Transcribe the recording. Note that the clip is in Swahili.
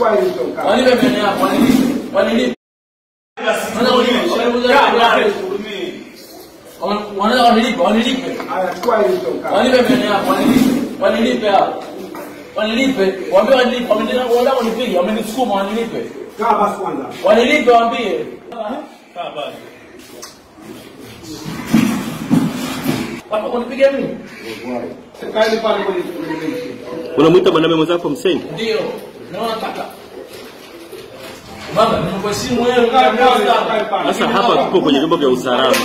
wanilipe. Wanilipe. Wanilipe. Waambie wanipiga, wamenisukuma wanilipe. Kaa basi kwanza. Wanilipe waambie. Kunipiga mimi? Unamwita mwanaume mwenzako msengi? Ndio. Sasa hapa tupo kwenye vyombo vya usalama.